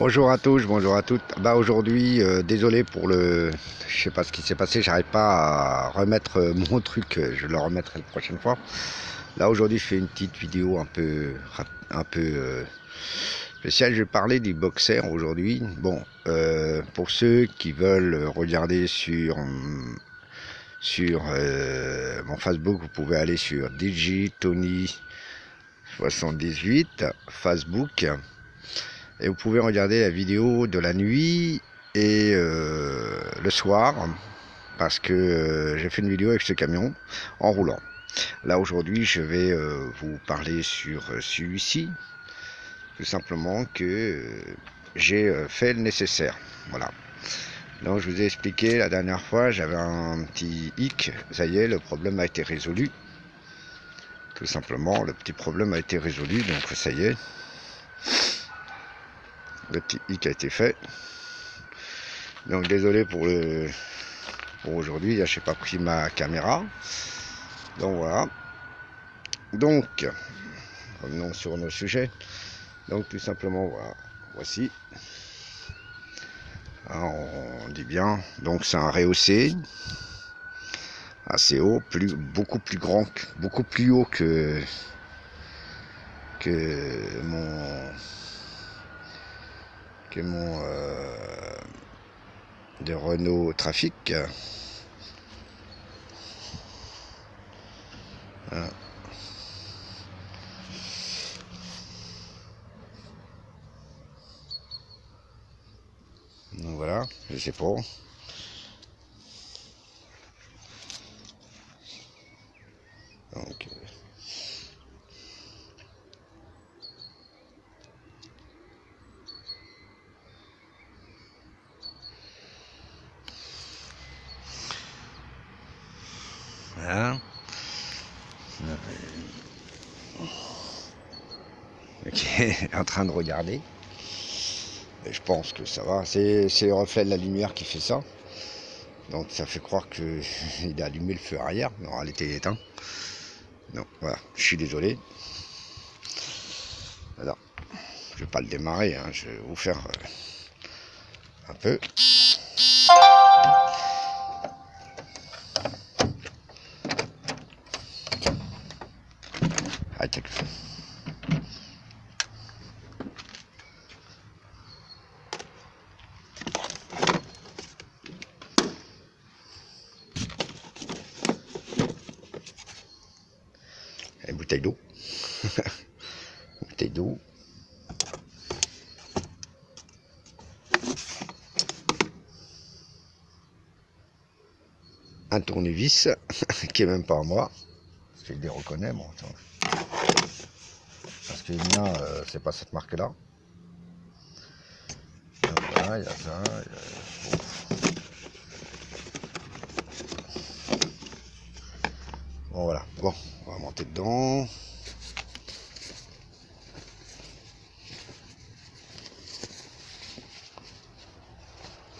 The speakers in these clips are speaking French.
Bonjour à tous, bonjour à toutes. Bah aujourd'hui, euh, désolé pour le, je sais pas ce qui s'est passé, j'arrive pas à remettre euh, mon truc, euh, je le remettrai la prochaine fois. Là aujourd'hui, je fais une petite vidéo un peu, un peu spéciale. Je vais parler du boxer aujourd'hui. Bon, pour ceux qui veulent regarder sur sur mon Facebook, vous pouvez aller sur DJ Tony 78 Facebook et vous pouvez regarder la vidéo de la nuit et euh, le soir parce que euh, j'ai fait une vidéo avec ce camion en roulant. Là aujourd'hui je vais euh, vous parler sur celui-ci tout simplement que j'ai fait le nécessaire. Voilà. Donc je vous ai expliqué la dernière fois, j'avais un petit hic, ça y est, le problème a été résolu. Tout simplement, le petit problème a été résolu, donc ça y est le petit hic a été fait. Donc désolé pour le pour aujourd'hui, je n'ai pas pris ma caméra. Donc voilà. Donc, revenons sur nos sujets. Donc tout simplement, voilà, voici. On dit bien, donc c'est un rehaussé assez haut, plus, beaucoup plus grand, beaucoup plus haut que, que mon que mon euh, de Renault Trafic. Voilà. Donc voilà, je sais pas. Donc, euh, Voilà. est en train de regarder. Et je pense que ça va. C'est le reflet de la lumière qui fait ça. Donc ça fait croire qu'il a allumé le feu arrière. Non, elle était éteinte. Non, voilà, je suis désolé. Alors, je vais pas le démarrer, hein. je vais vous faire euh, un peu. Une bouteille d'eau. bouteille d'eau. Un tournevis qui est même pas à moi. Je les reconnais, moi. Parce que le euh, c'est pas cette marque-là. Il y a ça. Bon. voilà. Bon, on va monter dedans.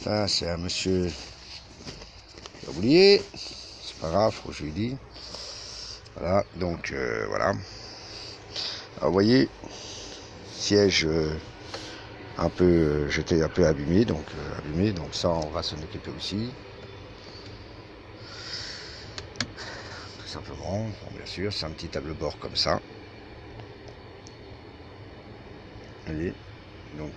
Ça, c'est un monsieur. J'ai oublié. C'est pas grave, faut que je lui dise. Voilà, donc euh, voilà. vous voyez, siège euh, un peu, euh, j'étais un peu abîmé, donc abîmé, donc ça on va s'en occuper aussi. Tout simplement, bien sûr, c'est un petit table bord comme ça. Vous voyez, donc